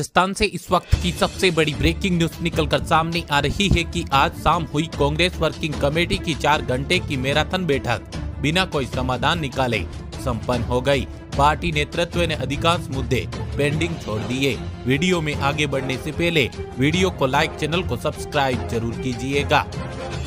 राजस्थान से इस वक्त की सबसे बड़ी ब्रेकिंग न्यूज़ निकलकर सामने आ रही है कि आज शाम हुई कांग्रेस वर्किंग कमेटी की चार घंटे की मैराथन बैठक। बिना कोई समाधान निकाले, संपन्न हो गई। पार्टी नेतृत्व ने अधिकांश मुद्दे पेंडिंग छोड़ दिए। वीडियो में आगे बढ़ने से पहले वीडियो को लाइक चैनल को सब्सक्राइब ज़रूर कीजिएगा।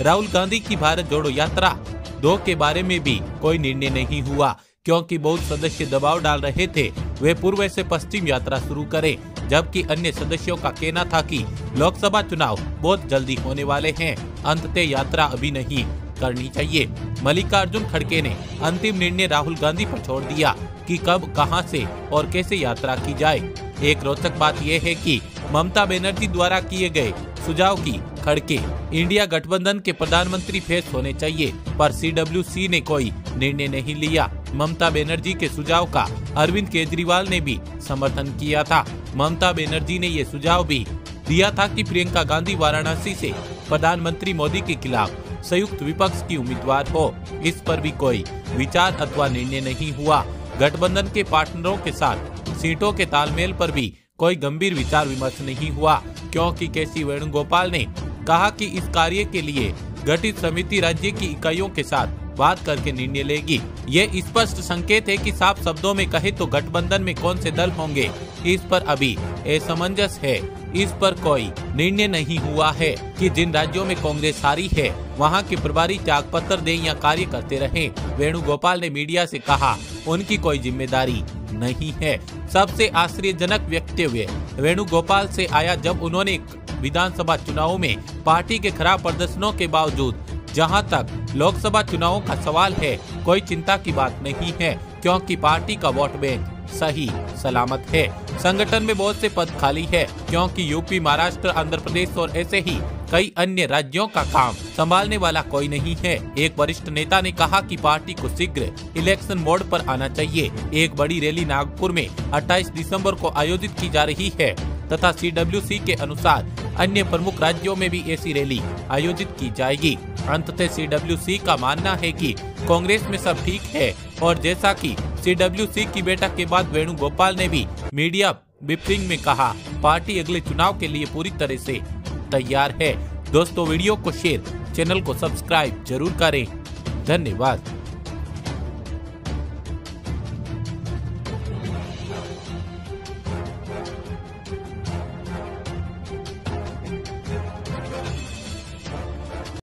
राहुल गांधी की भारत जोड़ो यात्रा, दो के बारे में भी कोई निर्णय नहीं हुआ। क्योंकि बहुत सदस्य दबाव डाल रहे थे, वे पूर्व से पश्चिम यात्रा शुरू करें। जबकि अन्य सदस्यों का कहना था कि लोकसभा चुनाव बहुत जल्दी होने वाले हैं। अंततः यात्रा अभी नहीं करनी चाहिए। मल्लिकार्जुन खड़गे ने अंतिम निर्णय राहुल गांधी पर छोड़ दिया कि कब, कहाँ से और कैसे यात्रा की जाए। एक रोचक बात यह है कि ममता बनर्जी द्वारा किए गए सुझाव की खड़के इंडिया गठबंधन के प्रधानमंत्री फेस होने चाहिए, पर सीडब्ल्यूसी ने कोई निर्णय नहीं लिया। ममता बनर्जी के सुझाव का अरविंद केजरीवाल ने भी समर्थन किया था। ममता बनर्जी ने ये सुझाव भी दिया था कि प्रियंका गांधी वाराणसी से प्रधानमंत्री मोदी के खिलाफ संयुक्त विपक्ष की उम्मीदवार हो। इस पर भी कोई विचार अथवा निर्णय नहीं हुआ। गठबंधन के पार्टनरों के साथ सीटों के तालमेल पर भी कोई गंभीर विचार विमर्श नहीं हुआ, क्योंकि केसी वेणुगोपाल ने कहा कि इस कार्य के लिए गठित समिति राज्य की इकाइयों के साथ बात करके निर्णय लेगी। ये स्पष्ट संकेत है कि साफ़ शब्दों में कहे तो गठबंधन में कौन से दल होंगे? इस पर अभी असमंजस है। इस पर कोई निर्णय नहीं हुआ है कि जिन राज्यों में कांग्रेस हारी है, वहाँ के प्रभारी त्याग पत्र दे या कार्य करते रहे, वेणुगोपाल ने मीडिया से कहा, उनकी कोई ज़िम्मेदारी नहीं है। सबसे आश्चर्यजनक वक्तव्य वेणुगोपाल से आया जब उन्होंने विधानसभा चुनाव में पार्टी के खराब प्रदर्शनों के बावजूद जहाँ तक लोकसभा चुनावों का सवाल है, कोई चिंता की बात नहीं है, क्योंकि पार्टी का वोट बैंक सही, सलामत है। संगठन में बहुत से पद खाली है, क्योंकि यूपी, महाराष्ट्र आंध्र प्रदेश और ऐसे ही कई अन्य राज्यों का काम संभालने वाला कोई नहीं है। एक वरिष्ठ नेता ने कहा कि पार्टी को शीघ्र इलेक्शन मोड पर आना चाहिए। एक बड़ी रैली नागपुर में 28 दिसंबर को आयोजित की जा रही है, तथा सीडब्ल्यूसी के अनुसार अन्य प्रमुख राज्यों में भी ऐसी रैली आयोजित की जाएगी। अंततः सी का मानना है कि कांग्रेस में सब ठीक है और जैसा कि सीडब्ल्यूसी की बैठक के बाद वेणुगोपाल ने भी मीडिया ब्रीफिंग में कहा, पार्टी अगले चुनाव के लिए पूरी तरह से तैयार है। दोस्तों, वीडियो को शेयर, चैनल को सब्सक्राइब ज़रूर करें। धन्यवाद।